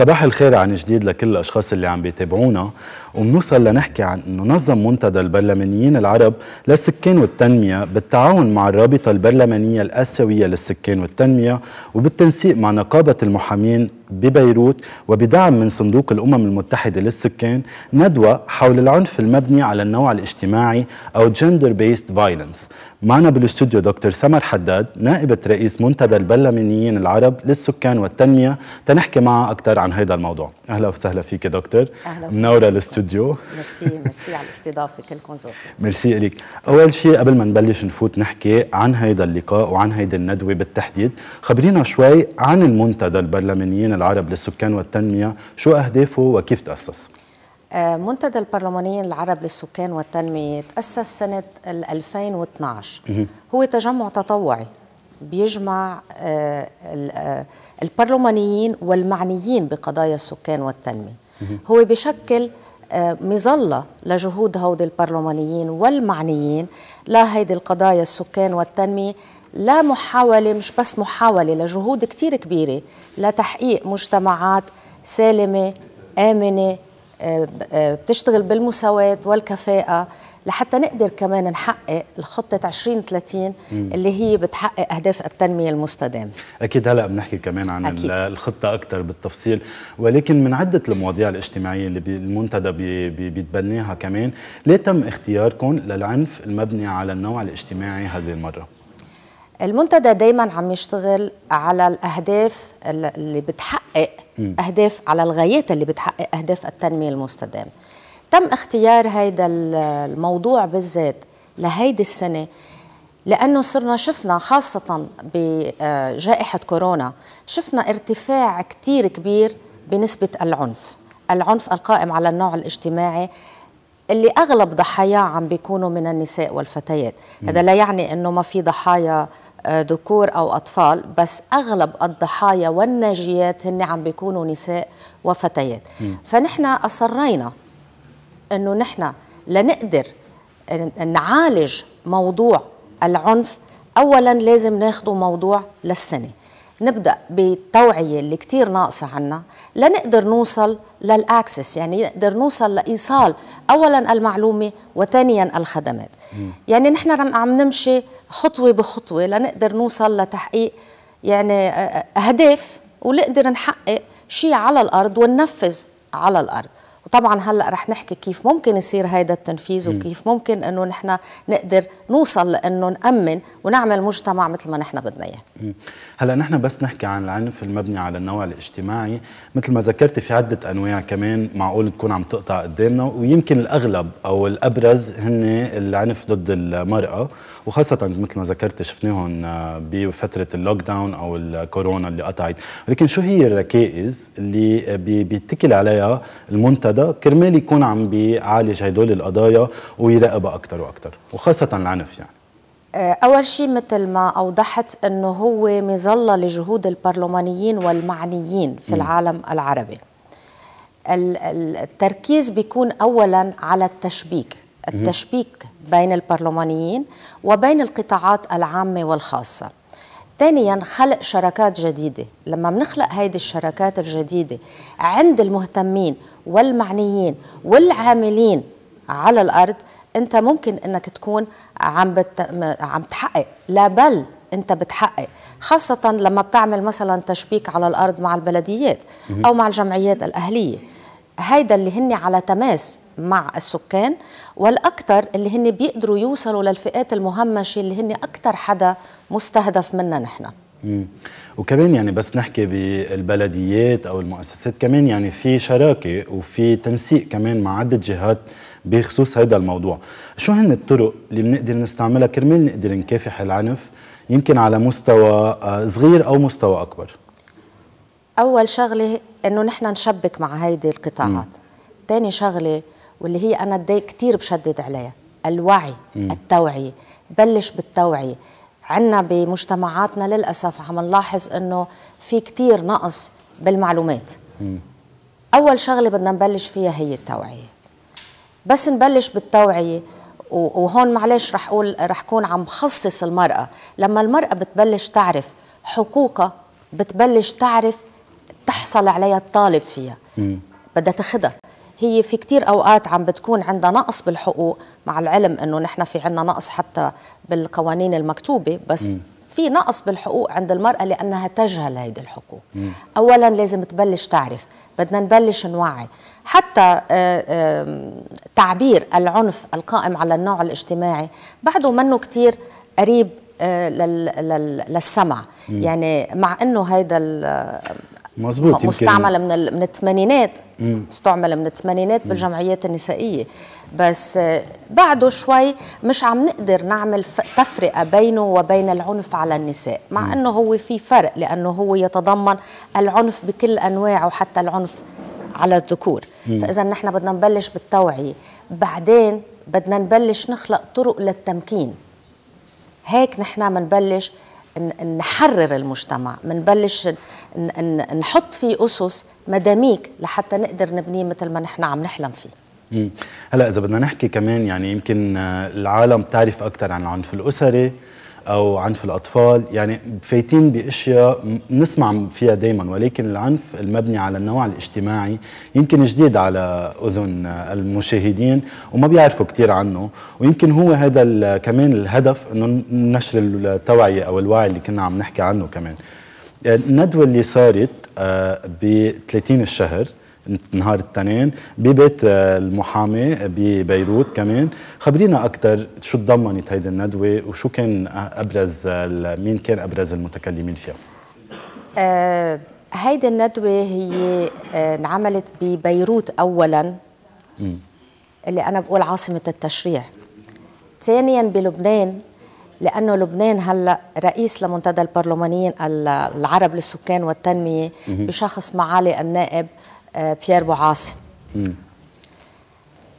صباح الخير عن جديد لكل الأشخاص اللي عم بيتابعونا. وبنوصل لنحكي عن إنه نظم منتدى البرلمانيين العرب للسكان والتنمية بالتعاون مع الرابطة البرلمانية الآسيوية للسكان والتنمية وبالتنسيق مع نقابة المحامين ببيروت وبدعم من صندوق الأمم المتحدة للسكان ندوة حول العنف المبني على النوع الاجتماعي أو gender based violence. معنا بالاستوديو دكتور سمر حداد نائبة رئيس منتدى البرلمانيين العرب للسكان والتنمية تنحكي معها أكثر عن هذا الموضوع. أهلا وسهلا فيك دكتور. أهلا وسهلا منورة الاستوديو. merci merci على الاستضافة كلكم ذوق ميرسي لك أول شيء قبل ما نبلش نفوت نحكي عن هذا اللقاء وعن هيدي الندوة بالتحديد. خبرينا شوي عن المنتدى البرلمانيين العرب للسكان والتنمية. شو أهدافه وكيف تأسس؟ منتدى البرلمانيين العرب للسكان والتنمية تأسس سنة 2012 هو تجمع تطوعي بيجمع البرلمانيين والمعنيين بقضايا السكان والتنمية. هو بشكل مظلة لجهود هودي البرلمانيين والمعنيين لهيدي القضايا السكان والتنمية لا محاولة مش بس محاولة لجهود كتير كبيرة لتحقيق مجتمعات سالمة آمنة بتشتغل بالمساواة والكفاءة. لحتى نقدر كمان نحقق الخطة 2030 اللي هي بتحقق أهداف التنمية المستدامة. أكيد هلأ بنحكي كمان عن أكيد. الخطة أكثر بالتفصيل. ولكن من عدة المواضيع الاجتماعية اللي المنتدى بي بي بيتبناها كمان ليه تم اختياركم للعنف المبني على النوع الاجتماعي هذه المرة؟ المنتدى دايما عم يشتغل على الأهداف اللي بتحقق أهداف على الغايات اللي بتحقق أهداف التنمية المستدامة. تم اختيار هيدا الموضوع بالذات لهيدي السنة لأنه صرنا شفنا خاصة بجائحة كورونا شفنا ارتفاع كتير كبير بنسبة العنف العنف القائم على النوع الاجتماعي اللي أغلب ضحاياه عم بيكونوا من النساء والفتيات. هذا لا يعني إنه ما في ضحايا ذكور أو أطفال بس أغلب الضحايا والناجيات هن عم بيكونوا نساء وفتيات. م. فنحن أصرينا إنه نحن لنقدر نعالج موضوع العنف. اولا لازم ناخده موضوع للسنة. نبدأ بالتوعيه اللي كتير ناقصة عنا لنقدر نوصل للأكسس يعني نقدر نوصل لإيصال اولا المعلومة وثانيا الخدمات. يعني نحن عم نمشي خطوة بخطوة لنقدر نوصل لتحقيق يعني أهداف ونقدر نحقق شيء على الأرض وننفذ على الأرض. وطبعا هلأ رح نحكي كيف ممكن يصير هذا التنفيذ وكيف ممكن إنه نحن نقدر نوصل لإنه نأمن ونعمل مجتمع مثل ما نحن بدنا إياه. هلأ نحن بس نحكي عن العنف المبني على النوع الاجتماعي. مثل ما ذكرتي في عدة أنواع كمان معقول تكون عم تقطع قدامنا ويمكن الأغلب أو الأبرز هن العنف ضد المرأة. وخاصة مثل ما ذكرت شفناهم بفترة ال lockdown أو الكورونا اللي قطعت. ولكن شو هي الركائز اللي بيتكل عليها المنتدى؟ كرمال يكون عم بيعالج هدول القضايا ويراقبها أكثر وأكثر وخاصة العنف يعني. أول شيء مثل ما أوضحت أنه هو مظلة لجهود البرلمانيين والمعنيين في م. العالم العربي. التركيز بيكون أولا على التشبيك. التشبيك بين البرلمانيين وبين القطاعات العامة والخاصة. ثانيا خلق شراكات جديدة. لما بنخلق هيدي الشراكات الجديدة عند المهتمين والمعنيين والعاملين على الأرض أنت ممكن أنك تكون عم, بت... عم تحقق. لا بل أنت بتحقق. خاصة لما بتعمل مثلا تشبيك على الأرض مع البلديات أو مع الجمعيات الأهلية. هيدا اللي هن على تماس مع السكان والاكثر اللي هن بيقدروا يوصلوا للفئات المهمشة اللي هن أكثر حدا مستهدف منا نحن. مم. وكمان يعني بس نحكي بالبلديات أو المؤسسات كمان يعني في شراكة وفي تنسيق كمان مع عدة جهات بخصوص هذا الموضوع. شو هن الطرق اللي بنقدر نستعملها؟ كرمال نقدر نكافح العنف يمكن على مستوى صغير أو مستوى أكبر. أول شغلة إنه نحن نشبك مع هيدي القطاعات. ثاني شغلة واللي هي أنا كثير بشدد عليها. الوعي م. التوعية. بلش بالتوعية. عنا بمجتمعاتنا للأسف عم نلاحظ إنه في كثير نقص بالمعلومات. م. أول شغلة بدنا نبلش فيها هي التوعية. بس نبلش بالتوعية وهون معلش رح أقول رح كون عم خصص المرأة. لما المرأة بتبلش تعرف حقوقها بتبلش تعرف تحصل عليها الطالب فيها. بدها تاخدها. هي في كتير أوقات عم بتكون عندها نقص بالحقوق مع العلم أنه نحن في عندنا نقص حتى بالقوانين المكتوبة بس م. في نقص بالحقوق عند المرأة لأنها تجهل هيدي الحقوق. مم. أولا لازم تبلش تعرف. بدنا نبلش نوعي. حتى تعبير العنف القائم على النوع الاجتماعي بعده منه كتير قريب للسمع. مم. يعني مع إنه هيدا مزبوط مستعمل من من الثمانينات. استعمل من الثمانينات بالجمعيات النسائية. بس بعده شوي مش عم نقدر نعمل تفرقة بينه وبين العنف على النساء مع إنه هو في فرق لأنه هو يتضمن العنف بكل أنواعه حتى العنف على الذكور. فإذا نحن بدنا نبلش بالتوعية. بعدين بدنا نبلش نخلق طرق للتمكين. هيك نحن بنبلش نحرر المجتمع منبلش نحط فيه أسس مداميك لحتى نقدر نبنيه مثل ما نحن عم نحلم فيه. هلا إذا بدنا نحكي كمان يعني يمكن العالم تعرف أكثر عن العنف الأسري أو عنف الأطفال. يعني فايتين بأشياء نسمع فيها دائما ولكن العنف المبني على النوع الاجتماعي يمكن جديد على أذن المشاهدين وما بيعرفوا كثير عنه. ويمكن هو هذا كمان الهدف إنه نشر التوعية أو الوعي اللي كنا عم نحكي عنه كمان. الندوة اللي صارت ب 30 الشهر نهار التنين ببيت المحامي ببيروت كمان. خبرينا أكثر شو تضمنت هيدي الندوة وشو كان أبرز مين كان أبرز المتكلمين فيها؟ آه هيدي الندوة هي آه انعملت ببيروت اولا م. اللي أنا بقول عاصمة التشريع. ثانيا بلبنان لأنه لبنان هلأ رئيس لمنتدى البرلمانيين العرب للسكان والتنمية بشخص معالي النائب بيير بوعاصي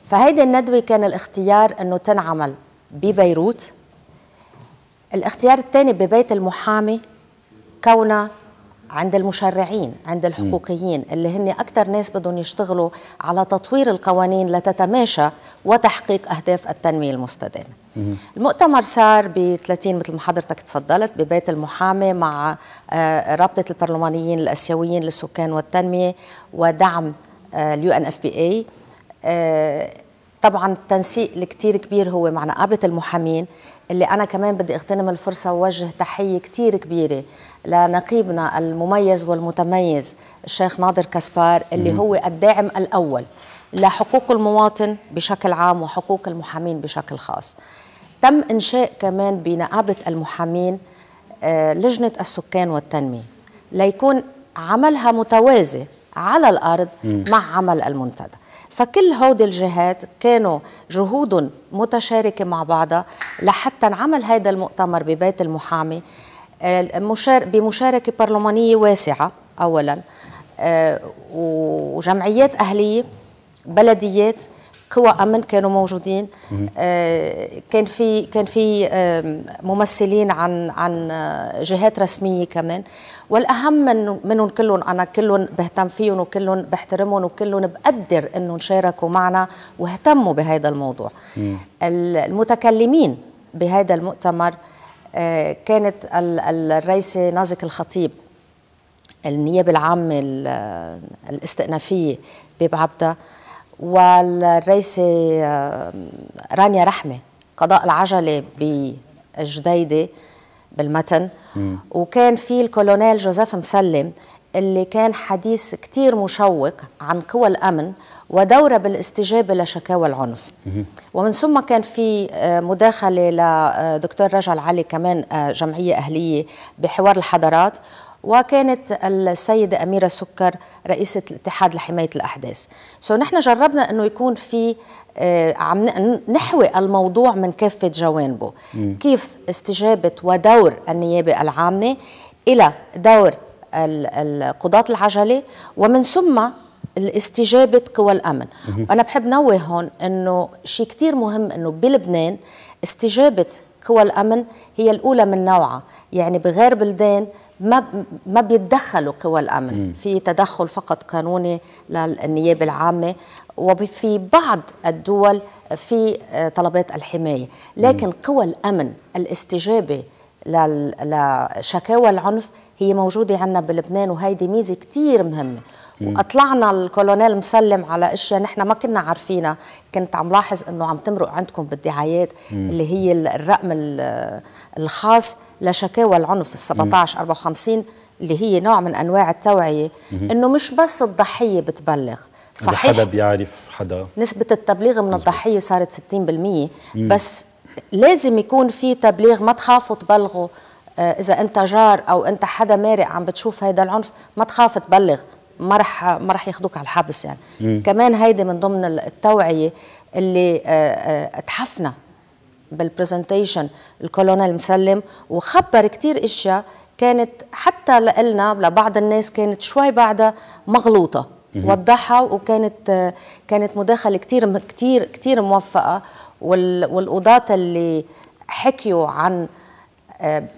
فهيدي الندوة كان الاختيار أنه تنعمل ببيروت. الاختيار الثاني ببيت المحامي كونه عند المشرعين عند الحقوقيين اللي هن أكثر ناس بدهم يشتغلوا على تطوير القوانين لتتماشى وتحقيق أهداف التنمية المستدامة. المؤتمر صار ب 30 مثل ما حضرتك تفضلت ببيت المحامي مع رابطة البرلمانيين الأسيويين للسكان والتنمية ودعم ال UNFPA. طبعا التنسيق الكتير كبير هو مع نقابة المحامين اللي أنا كمان بدي أغتنم الفرصة ووجه تحية كتير كبيرة لنقيبنا المميز والمتميز الشيخ ناظر كاسبار اللي هو الداعم الأول. لحقوق المواطن بشكل عام وحقوق المحامين بشكل خاص. تم إنشاء كمان بنقابة المحامين لجنة السكان والتنمية ليكون عملها متوازي على الأرض مع عمل المنتدى. فكل هودي الجهات كانوا جهود متشاركة مع بعضها لحتى نعمل هذا المؤتمر ببيت المحامي بمشاركة برلمانية واسعة أولا وجمعيات أهلية بلديات قوى أمن كانوا موجودين. آه كان في كان في آه ممثلين عن عن جهات رسمية كمان. والأهم من منهم كلهم أنا كلهم بهتم فيهم وكلهم بحترمهم وكلهم بقدر إنهم شاركوا معنا واهتموا بهذا الموضوع. مم. المتكلمين بهذا المؤتمر آه كانت الرئيسة نازك الخطيب النيابة العامة الاستئنافية ببعبده والرئيسة رانيا رحمة قضاء العجلة بالجديدة بالمتن مم. وكان في الكولونيل جوزيف مسلم اللي كان حديث كتير مشوق عن قوى الأمن ودورة بالاستجابة لشكاوى العنف مم. ومن ثم كان في مداخلة لدكتور رجل علي كمان جمعية أهلية بحوار الحضارات وكانت السيدة أميرة سكر رئيسة الاتحاد لحماية الأحداث. سو نحن جربنا أنه يكون في آه عم نحوي الموضوع من كافة جوانبه. م. كيف استجابة ودور النيابة العامة إلى دور قضاة العجلة ومن ثم الاستجابة قوى الأمن. وأنا بحب نوه هون أنه شيء كتير مهم أنه بلبنان استجابة قوى الأمن هي الأولى من نوعها. يعني بغير بلدان ما ما بيتدخلوا قوى الأمن م. في تدخل فقط قانوني للنيابة العامة وفي بعض الدول في طلبات الحماية لكن م. قوى الأمن الاستجابة لشكاوى العنف هي موجودة عنا بلبنان وهيدي ميزة كتير مهمة وأطلعنا الكولونيل مسلم على أشياء نحن ما كنا عارفينها. كنت عم لاحظ إنه عم تمرق عندكم بالدعايات مم. اللي هي الرقم الخاص لشكاوى العنف ال 17 54 اللي هي نوع من أنواع التوعية. إنه مش بس الضحية بتبلغ. صحيح حدا بيعرف حدا. نسبة التبليغ من الضحية صارت 60% مم. بس لازم يكون في تبليغ ما تخافوا تبلغوا. آه، إذا أنت جار أو أنت حدا مارق عم بتشوف هيدا العنف ما تخاف تبلغ. ما رح ما رح ياخذوك على الحبس يعني مم. كمان هيدي من ضمن التوعية اللي آه، آه، اتحفنا بالبرزنتيشن الكولونيل مسلم وخبر كتير إشياء كانت حتى لنا لبعض الناس كانت شوي بعدها مغلوطة وضحها وكانت آه، كانت مداخلة كتير كتير كتير موفقة والقضاة اللي حكيوا عن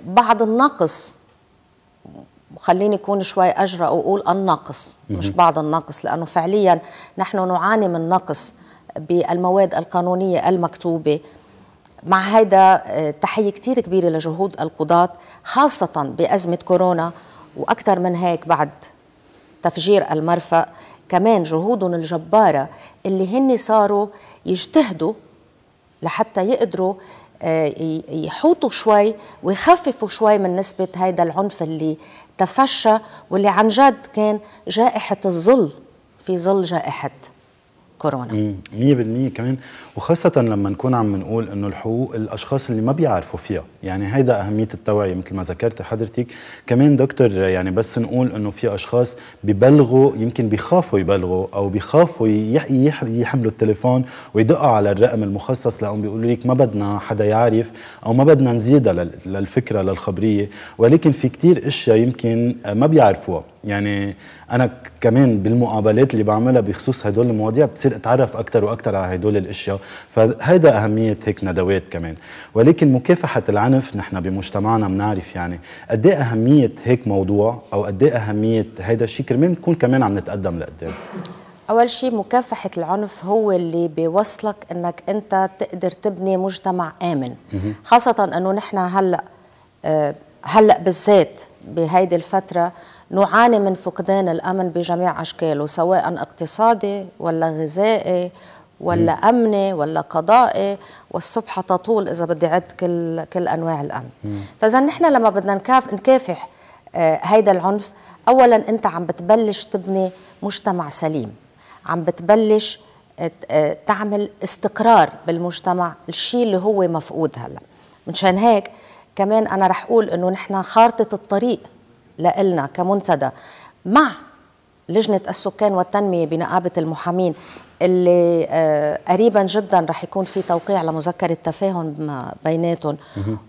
بعض النقص وخليني أكون شوي أجرأ وأقول النقص مش بعض النقص لأنه فعليا نحن نعاني من نقص بالمواد القانونية المكتوبة. مع هذا آه، تحية كثير كبيرة لجهود القضاة خاصة بأزمة كورونا وأكثر من هيك بعد تفجير المرفأ. كمان جهودهم الجبارة اللي هن صاروا يجتهدوا لحتى يقدروا يحوطوا شوي ويخففوا شوي من نسبة هذا العنف اللي تفشى واللي عن جد كان جائحة الظل في ظل جائحة كورونا. 100% كمان. وخاصة لما نكون عم نقول إنه الحقوق الأشخاص اللي ما بيعرفوا فيها، يعني هيدا أهمية التوعية مثل ما ذكرت حضرتك، كمان دكتور يعني بس نقول إنه في أشخاص ببلغوا يمكن بيخافوا يبلغوا أو بيخافوا يحملوا التليفون ويدقوا على الرقم المخصص لهم بيقولوا لك ما بدنا حدا يعرف أو ما بدنا نزيدها للفكرة للخبرية، ولكن في كتير أشياء يمكن ما بيعرفوها، يعني أنا كمان بالمقابلات اللي بعملها بخصوص هدول المواضيع بصير أتعرف أكثر وأكثر على هدول الأشياء. فهيدا أهمية هيك ندوات كمان. ولكن مكافحة العنف نحن بمجتمعنا بنعرف يعني قد إيه أهمية هيك موضوع أو قد إيه أهمية هيدا الشيء كرمال نكون كمان عم نتقدم لقدام. أول شيء مكافحة العنف هو اللي بيوصلك إنك أنت تقدر تبني مجتمع آمن. خاصة إنه نحن هلأ آه، هلأ بالذات بهيدي الفترة نعاني من فقدان الأمن بجميع أشكاله سواء اقتصادي ولا غذائي ولا أمني ولا قضائي والصبح تطول إذا بدي عد كل كل أنواع الأمن. فإذا نحن لما بدنا نكاف نكافح آه هيدا العنف اولا أنت عم بتبلش تبني مجتمع سليم. عم بتبلش آه، آه، تعمل استقرار بالمجتمع الشيء اللي هو مفقود هلأ. مشان هيك كمان أنا رح أقول إنه نحن خارطة الطريق. لإلنا كمنتدى مع لجنة السكان والتنمية بنقابة المحامين اللي آه قريبا جدا رح يكون في توقيع لمذكرة تفاهم بيناتهم.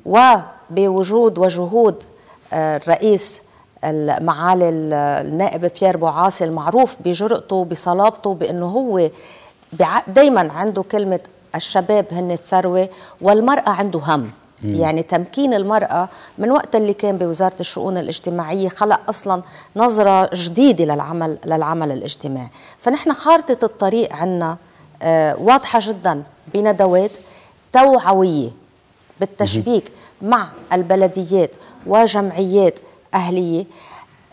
وبوجود وجهود آه الرئيس معالي النائب بيير بوعاصي المعروف بجرأته بصلابته بأنه هو دايما عنده كلمة الشباب هن الثروة والمرأة عنده هم. يعني تمكين المرأة من وقت اللي كان بوزارة الشؤون الاجتماعية خلق أصلا نظرة جديدة للعمل للعمل الاجتماعي. فنحن خارطة الطريق عنا آه واضحة جدا بندوات توعوية بالتشبيك مع البلديات وجمعيات أهلية.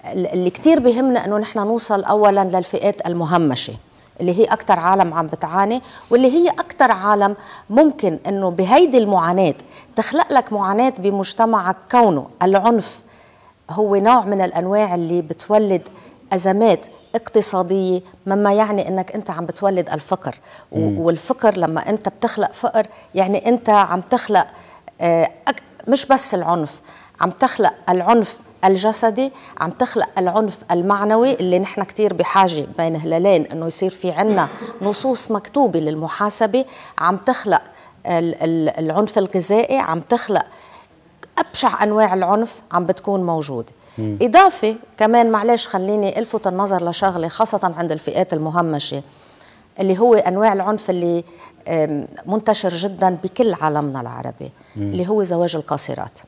اللي كتير بهمنا أنه نحن نوصل أولا للفئات المهمشة. اللي هي أكثر عالم عم بتعاني واللي هي أكثر عالم ممكن أنه بهيدي المعاناة تخلق لك معاناة بمجتمعك كونه العنف هو نوع من الأنواع اللي بتولد أزمات اقتصادية مما يعني أنك أنت عم بتولد الفقر مم. والفقر لما أنت بتخلق فقر يعني أنت عم تخلق آه، مش بس العنف عم تخلق العنف الجسدي عم تخلق العنف المعنوي اللي نحن كتير بحاجة بين هلالين إنه يصير في عنا نصوص مكتوبة للمحاسبة عم تخلق العنف الغذائي عم تخلق أبشع أنواع العنف عم بتكون موجودة مم. إضافة كمان معلش خليني ألفت النظر لشغلة خاصة عند الفئات المهمشة اللي هو أنواع العنف اللي منتشر جدا بكل عالمنا العربي مم. اللي هو زواج القاصرات.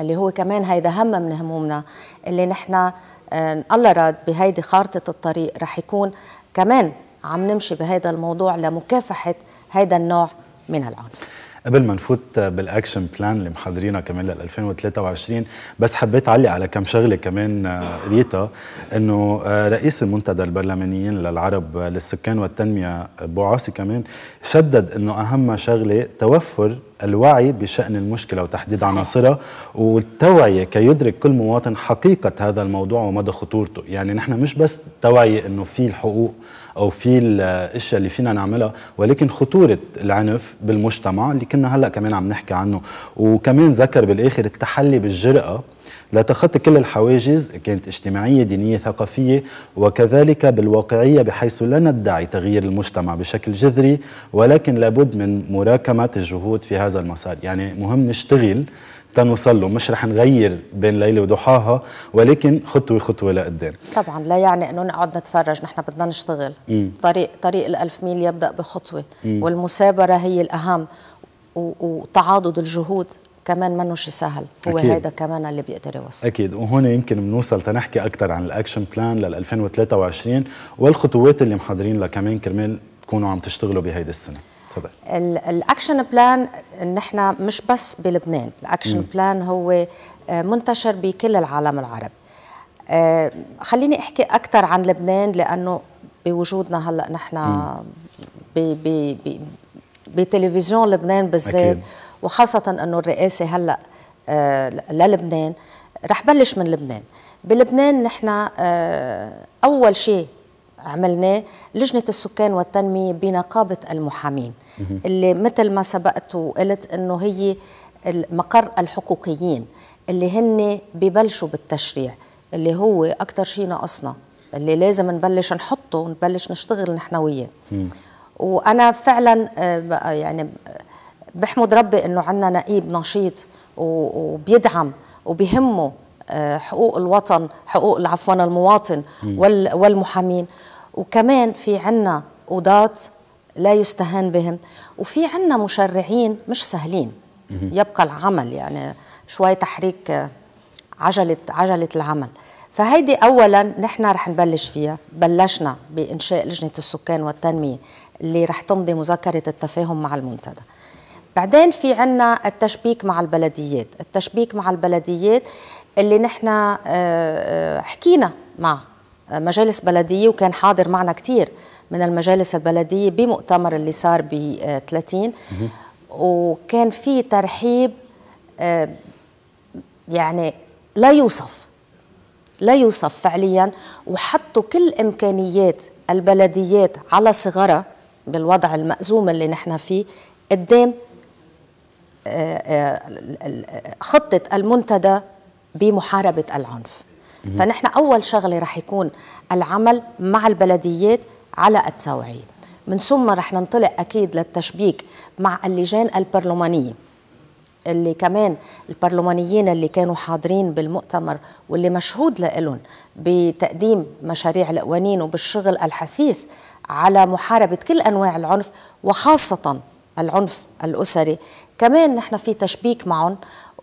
اللي هو كمان هيدا هم من همومنا اللي نحن آه، الله راد بهيدي خارطة الطريق رح يكون كمان عم نمشي بهذا الموضوع لمكافحة هذا النوع من العنف. قبل ما نفوت بال action plan اللي محضرينها كمان لل 2023 بس حبيت أعلق على كم شغلة كمان آه، ريتا إنه آه، رئيس المنتدى البرلمانيين للعرب للسكان والتنمية بوعاصي كمان شدد إنه أهم شغلة توفر الوعي بشأن المشكلة وتحديد صحيح. عناصرها والتوعية كي يدرك كل مواطن حقيقة هذا الموضوع ومدى خطورته يعني نحن مش بس توعية أنه في الحقوق أو في الأشياء اللي فينا نعملها ولكن خطورة العنف بالمجتمع اللي كنا هلأ كمان عم نحكي عنه وكمان ذكر بالآخر التحلي بالجرأة لتخطي كل الحواجز كانت اجتماعية دينية ثقافية وكذلك بالواقعية بحيث لا ندعي تغيير المجتمع بشكل جذري ولكن لابد من مراكمة الجهود في هذا المسار. يعني مهم نشتغل تنوصل له مش رح نغير بين ليلة وضحاها ولكن خطوة خطوة لقدام. طبعا لا يعني إنه نقعد نتفرج نحن بدنا نشتغل. مم. طريق طريق الألف ميل يبدأ بخطوة. مم. والمثابره هي الأهم وتعاضد الجهود. كمان منه شيء سهل. هو أكيد. هذا كمان اللي بيقدر يوصل. أكيد. وهون يمكن بنوصل تنحكي أكثر عن ال action plan لل 2023 والخطوات اللي محضرين لها. كمان كرمال تكونوا عم تشتغلوا بهيدي السنة. تفضل. ال action plan نحن مش بس بلبنان. ال action plan هو آه، منتشر بكل العالم العربي. آه، خليني أحكي أكثر عن لبنان لأنه بوجودنا هلأ نحن بتلفزيون لبنان بالذات وخاصة أنه الرئاسة هلأ آه، للبنان رح بلش من لبنان. بلبنان نحن أول شيء عملناه لجنة السكان والتنمية بنقابة المحامين. اللي مثل ما سبقت وقلت إنه هي مقر الحقوقيين اللي هن ببلشوا بالتشريع اللي هو أكثر شيء ناقصنا اللي لازم نبلش نحطه ونبلش نشتغل نحن وياه. وأنا فعلا آه، يعني بحمد ربي إنه عندنا نقيب نشيط وبيدعم وبيهمه آه، حقوق الوطن حقوق عفوا المواطن والمحامين. وكمان في عنا قضاة لا يستهان بهم وفي عنا مشرعين مش سهلين. يبقى العمل يعني شوي تحريك عجلة عجلة العمل. فهيدي أولا نحن رح نبلش فيها. بلشنا بإنشاء لجنة السكان والتنمية اللي رح تمضي مذكرة التفاهم مع المنتدى. بعدين في عنا التشبيك مع البلديات. التشبيك مع البلديات اللي نحن آه، آه، حكينا مع مجالس بلدية وكان حاضر معنا كثير من المجالس البلدية بمؤتمر اللي صار ب 30 وكان في ترحيب آه، يعني لا يوصف لا يوصف فعليا وحطوا كل إمكانيات البلديات على صغرها بالوضع المأزوم اللي نحن فيه قدام خطة المنتدى بمحاربة العنف. فنحن أول شغلة رح يكون العمل مع البلديات على التوعية. من ثم رح ننطلق أكيد للتشبيك مع اللجان البرلمانية اللي كمان البرلمانيين اللي كانوا حاضرين بالمؤتمر واللي مشهود لهم بتقديم مشاريع القوانين وبالشغل الحثيث على محاربة كل أنواع العنف وخاصة العنف الأسري كمان نحن في تشبيك معهم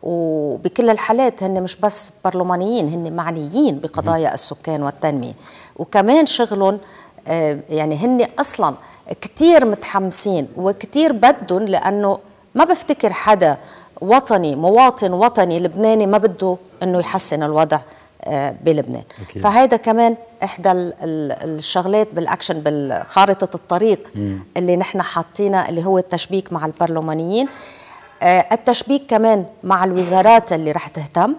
وبكل الحالات هن مش بس برلمانيين هن معنيين بقضايا السكان والتنمية وكمان شغلهم آه، يعني هن أصلا كتير متحمسين وكتير بدهم لأنه ما بفتكر حدا وطني مواطن وطني لبناني ما بده إنه يحسن الوضع آه، بلبنان أكيد. فهذا كمان إحدى الشغلات بالأكشن بالخارطة الطريق مم. اللي نحن حاطينها اللي هو التشبيك مع البرلمانيين التشبيك كمان مع الوزارات اللي رح تهتم.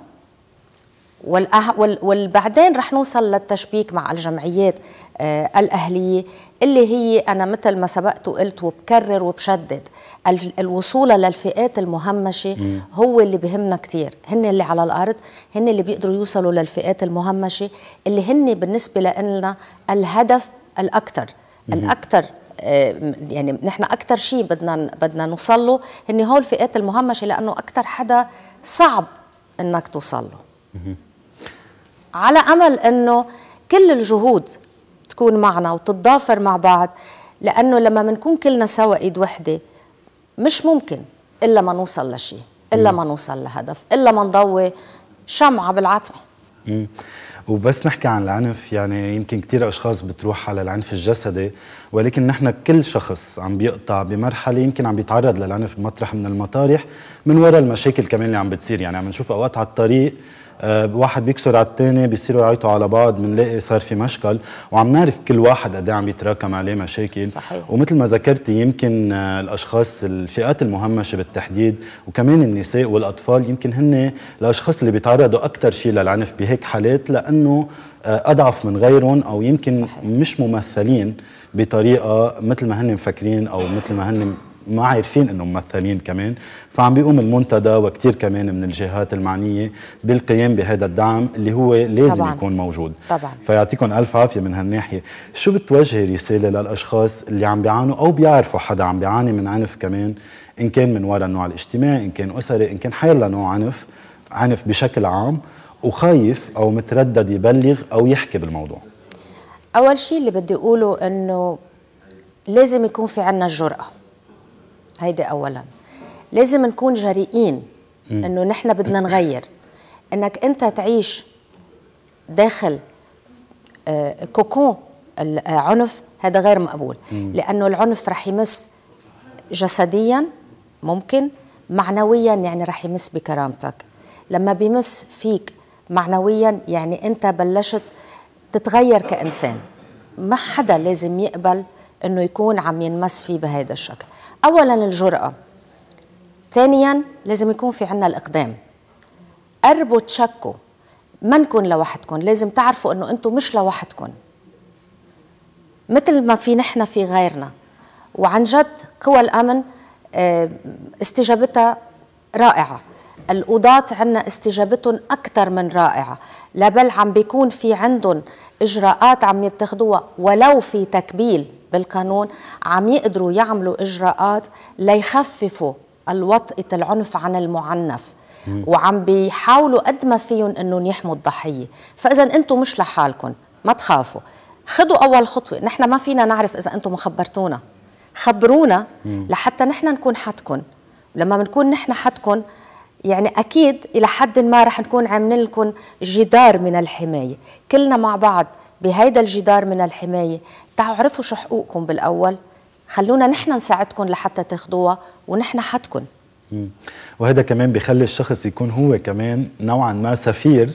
والأه... وبعدين رح نوصل للتشبيك مع الجمعيات آه الأهلية اللي هي أنا مثل ما سبقت وقلت وبكرر وبشدد الوصول للفئات المهمشة. هو اللي بهمنا كتير. هن اللي على الأرض هن اللي بيقدروا يوصلوا للفئات المهمشة اللي هن بالنسبة لنا الهدف الأكثر الأكثر آه، يعني نحن أكثر شيء بدنا بدنا نوصل له هن هول الفئات المهمشة لأنه أكثر حدا صعب إنك توصل له على أمل إنه كل الجهود تكون معنا وتتضافر مع بعض لأنه لما بنكون كلنا سوا إيد وحدة مش ممكن إلا ما نوصل لشيء إلا ما نوصل لهدف إلا ما نضوي شمعة بالعتمة. وبس نحكي عن العنف يعني يمكن كثير أشخاص بتروح على العنف الجسدي ولكن نحن كل شخص عم بيقطع بمرحلة يمكن عم بيتعرض للعنف بمطرح من المطارح من وراء المشاكل كمان اللي عم بتصير. يعني عم نشوف أوقات على الطريق واحد بيكسر على الثاني بيصيروا يعيطوا على بعض بنلاقي صار في مشكل وعم نعرف كل واحد قد إيه عم يتراكم عليه مشاكل صحيح. ومثل ما ذكرتي يمكن آه الأشخاص الفئات المهمشة بالتحديد وكمان النساء والأطفال يمكن هن الأشخاص اللي بيتعرضوا أكثر شيء للعنف بهيك حالات لأنه آه أضعف من غيرهم أو يمكن صحيح. مش ممثلين بطريقة مثل ما هن مفكرين أو مثل ما هن ما عارفين انه ممثلين كمان. فعم بيقوم المنتدى وكثير كمان من الجهات المعنية بالقيام بهذا الدعم اللي هو لازم طبعاً. يكون موجود. طبعا. فيعطيكم ألف عافية من هالناحية. شو بتوجهي رسالة للأشخاص اللي عم بيعانوا أو بيعرفوا حدا عم بيعاني من عنف كمان؟ إن كان من وراء النوع الاجتماعي إن كان أسري إن كان حيلا نوع عنف عنف بشكل عام وخايف أو متردد يبلغ أو يحكي بالموضوع. أول شيء اللي بدي أقوله إنه لازم يكون في عنا الجرأة. هيدي اولا. لازم نكون جريئين إنه نحن بدنا نغير. إنك أنت تعيش داخل آه، كوكون العنف هذا غير مقبول. لأنه العنف رح يمس جسديا ممكن معنويا يعني رح يمس بكرامتك. لما بيمس فيك معنويا يعني أنت بلشت تتغير كإنسان. ما حدا لازم يقبل إنه يكون عم ينمس فيه بهذا الشكل. اولا الجرأة. ثانيا لازم يكون في عنا الإقدام. قربوا تشكوا ما نكون لوحدكم لازم تعرفوا إنه أنتم مش لوحدكم مثل ما في نحن في غيرنا. وعن جد قوى الأمن استجابتها رائعة. القضاة عنا استجابتهم أكثر من رائعة. لا بل عم بيكون في عندهم إجراءات عم يتخذوها ولو في تكبيل. بالقانون عم يقدروا يعملوا إجراءات ليخففوا الوطئة العنف عن المعنف. وعم بيحاولوا قد ما فيهم إنهم يحموا الضحية. فاذا أنتم مش لحالكم. ما تخافوا. خذوا أول خطوة. نحن ما فينا نعرف إذا أنتم خبرتونا خبرونا لحتى نحن نكون حدكم. لما بنكون نحن حدكم يعني أكيد إلى حد ما رح نكون عاملين لكم جدار من الحماية. كلنا مع بعض بهيدا الجدار من الحماية. تعالوا عرفوا شو حقوقكم بالأول. خلونا نحن نساعدكم لحتى تاخذوها ونحن حدكم. وهذا كمان بيخلي الشخص يكون هو كمان نوعا ما سفير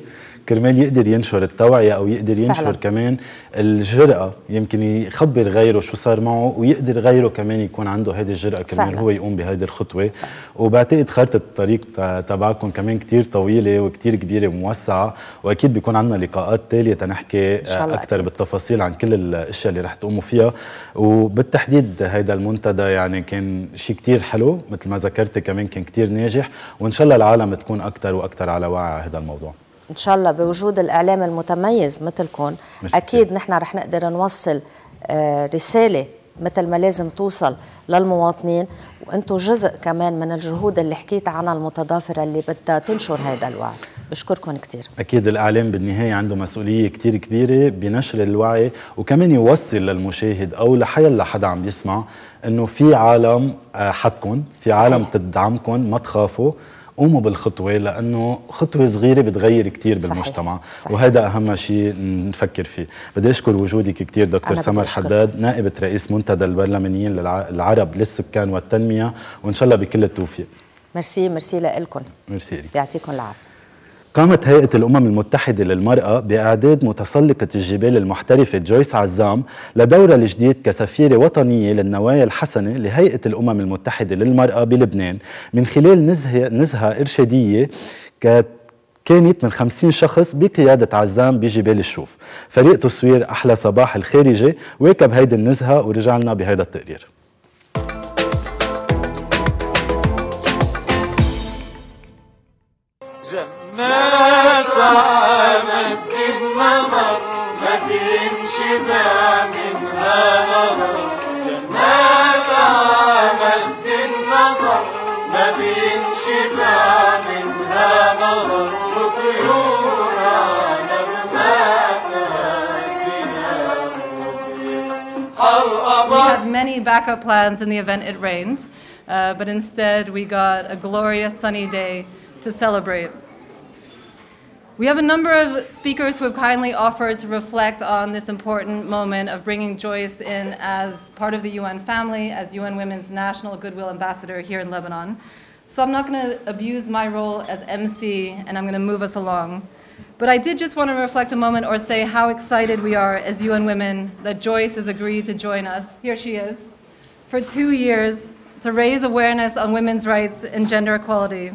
كرمال يقدر ينشر التوعية أو يقدر ينشر فعلا. كمان الجرأة يمكن يخبر غيره شو صار معه ويقدر غيره كمان يكون عنده هذه الجرأة كمان فعلا. هو يقوم بهذه الخطوة فعلا. وبعتقد خارطة الطريق تبعكم كمان كتير طويلة وكتير كبيرة وموسعة وأكيد بيكون عندنا لقاءات تالية تنحكي أكثر أكيد. بالتفاصيل عن كل الأشياء اللي رح تقوموا فيها وبالتحديد هذا المنتدى يعني كان شيء كتير حلو مثل ما ذكرت كمان كان كتير ناجح وإن شاء الله العالم تكون أكثر وأكثر على وعي هذا الموضوع إن شاء الله بوجود الإعلام المتميز مثلكم. أكيد نحن رح نقدر نوصل رسالة مثل ما لازم توصل للمواطنين. وأنتم جزء كمان من الجهود اللي حكيت عنها المتضافرة اللي بدها تنشر هذا الوعي. بشكركم كثير أكيد الإعلام بالنهاية عنده مسؤولية كثير كبيرة بنشر الوعي وكمان يوصل للمشاهد أو لحيلا حدا عم يسمع إنه في عالم حدكم في صحيح. عالم تدعمكم ما تخافوا. قوموا بالخطوة لأنه خطوة صغيرة بتغير كثير بالمجتمع صحيح. وهذا أهم شيء نفكر فيه. بدي أشكر وجودك كثير دكتور سمر حداد نائبه رئيس منتدى البرلمانيين العرب للسكان والتنمية وإن شاء الله بكل التوفيق. merci merci لكم ميرسي يعطيكم العافية. قامت هيئة الأمم المتحدة للمرأة بإعداد متسلقة الجبال المحترفة جويس عزام لدورها الجديد كسفيرة وطنية للنوايا الحسنة لهيئة الأمم المتحدة للمرأة بلبنان. من خلال نزهة, نزهة إرشادية كانت من 50 شخص بقيادة عزام بجبال الشوف. فريق تصوير أحلى صباح الخارجي واكب هيدي النزهة ورجع لنا بهذا التقرير. جنات عمد النظر ما بينشبع منها نظر جنات عمد النظر ما بينشبع منها نظر وطيور على We had many backup plans in the event it rained, uh, but instead we got a glorious sunny day to celebrate. We have a number of speakers who have kindly offered to reflect on this important moment of bringing Joyce in as part of the UN family, as UN Women's National Goodwill Ambassador here in Lebanon. So I'm not going to abuse my role as MC and I'm going to move us along. But I did just want to reflect a moment or say how excited we are as UN Women that Joyce has agreed to join us. Here she is. For two years to raise awareness on women's rights and gender equality.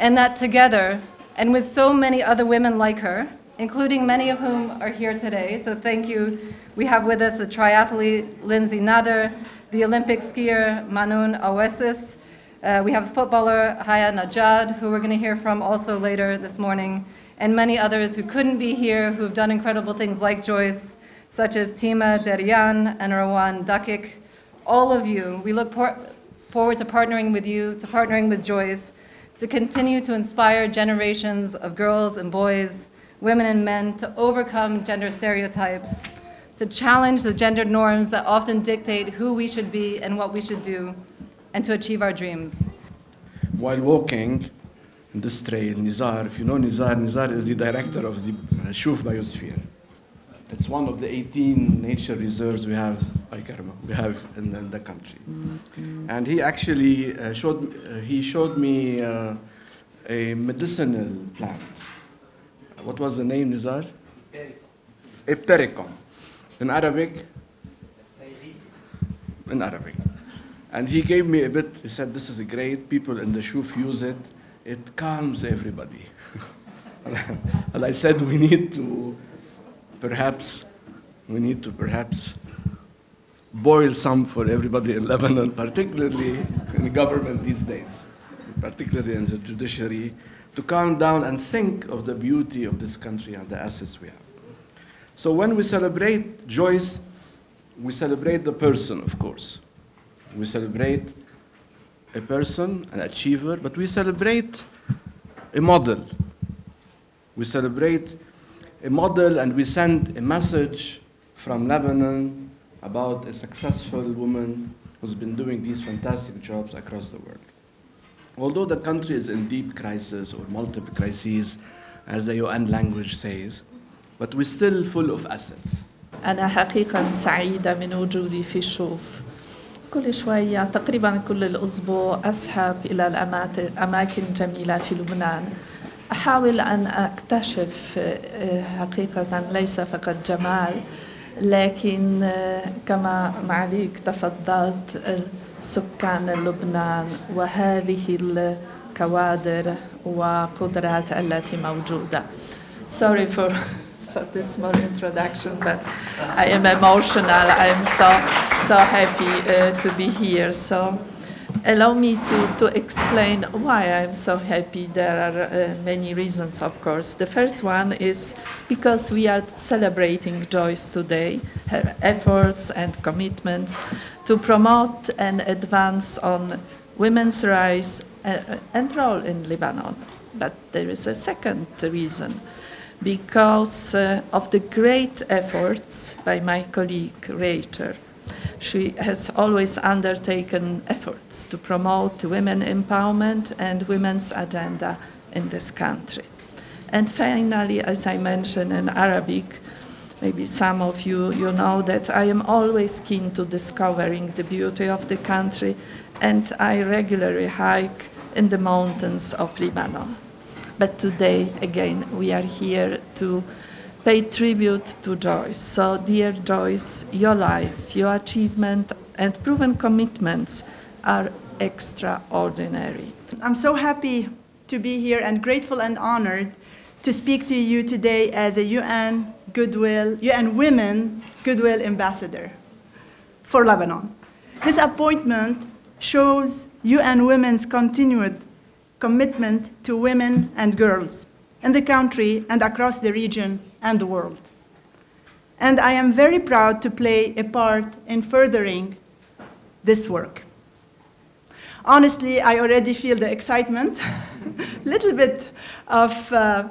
And that together, and with so many other women like her, including many of whom are here today. So thank you. We have with us a triathlete, Lindsay Nader, the Olympic skier, Manoun Awesis. Uh, we have footballer, Haya Najad, who we're going to hear from also later this morning, and many others who couldn't be here, who have done incredible things like Joyce, such as Tima Derian and Rawan Dakik. All of you, we look forward to partnering with you, to partnering with Joyce, to continue to inspire generations of girls and boys, women and men to overcome gender stereotypes, to challenge the gendered norms that often dictate who we should be and what we should do, and to achieve our dreams. While walking in this trail, Nizar, if you know Nizar, Nizar is the director of the uh, Shuf Biosphere. It's one of the 18 nature reserves we have, we have in, in the country. And he actually uh, showed, uh, he showed me uh, a medicinal plant. What was the name, Nizar? Iptericum. In Arabic? In Arabic. And he gave me a bit, he said, this is a great, people in the shuf use it, it calms everybody. and I said, we need to perhaps we need to perhaps boil some for everybody in Lebanon, particularly in government these days, particularly in the judiciary, to calm down and think of the beauty of this country and the assets we have. So when we celebrate Joyce, we celebrate the person, of course. We celebrate a person, an achiever, but we celebrate a model. We celebrate a model and we send a message from Lebanon about a successful woman who's been doing these fantastic jobs across the world. Although the country is in deep crisis or multiple crises, as the UN language says, but we're still full of assets. أنا حقيقة سعيدة من وجودي في الشوف كل شوية تقريبا كل الأسبوع أذهب إلى الأماكن جميلة في لبنان أحاول أن أكتشف حقيقة ليس فقط جمال لكن كما معليك تفضلت سكان لبنان وهذه الكوادر وقدرات التي موجودة Sorry for, for this small introduction, but I am emotional. I am so, so happy uh, to be here. So allow me to, to explain why I'm so happy. There are uh, many reasons, of course. The first one is because we are celebrating Joyce today, her efforts and commitments to promote and advance on women's rights uh, and role in Lebanon. But there is a second reason because uh, of the great efforts by my colleague Rachel she has always undertaken efforts to promote women empowerment and women's agenda in this country. And finally, as I mentioned in Arabic, maybe some of you, you know that I am always keen to discovering the beauty of the country and I regularly hike in the mountains of Lebanon. But today, again, we are here to pay tribute to Joyce. So, dear Joyce, your life, your achievement, and proven commitments are extraordinary. I'm so happy to be here and grateful and honored to speak to you today as a UN Goodwill, UN Women Goodwill Ambassador for Lebanon. This appointment shows UN Women's continued commitment to women and girls in the country and across the region and the world. And I am very proud to play a part in furthering this work. Honestly, I already feel the excitement, a little bit of uh,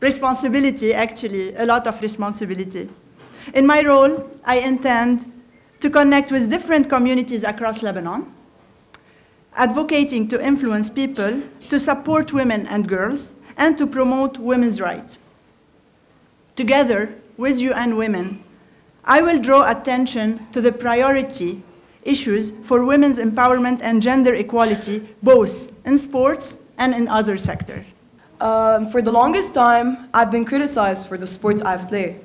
responsibility, actually, a lot of responsibility. In my role, I intend to connect with different communities across Lebanon, advocating to influence people to support women and girls and to promote women's rights. Together with UN Women, I will draw attention to the priority issues for women's empowerment and gender equality, both in sports and in other sectors. Um, for the longest time, I've been criticized for the sports I've played.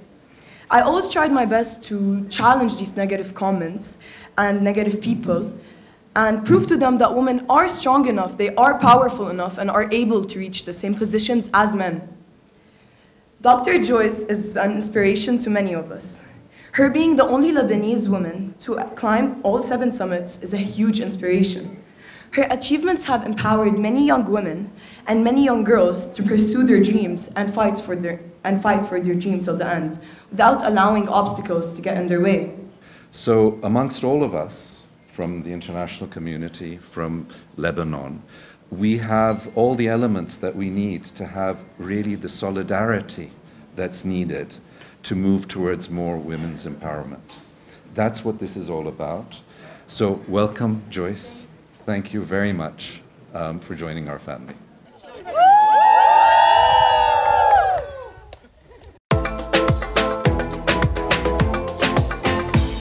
I always tried my best to challenge these negative comments and negative people and prove to them that women are strong enough, they are powerful enough, and are able to reach the same positions as men. Dr. Joyce is an inspiration to many of us. Her being the only Lebanese woman to climb all seven summits is a huge inspiration. Her achievements have empowered many young women and many young girls to pursue their dreams and fight for their, and fight for their dream till the end without allowing obstacles to get in their way. So, amongst all of us from the international community, from Lebanon, we have all the elements that we need to have really the solidarity that's needed to move towards more women's empowerment. That's what this is all about. So, welcome, Joyce. Thank you very much um, for joining our family.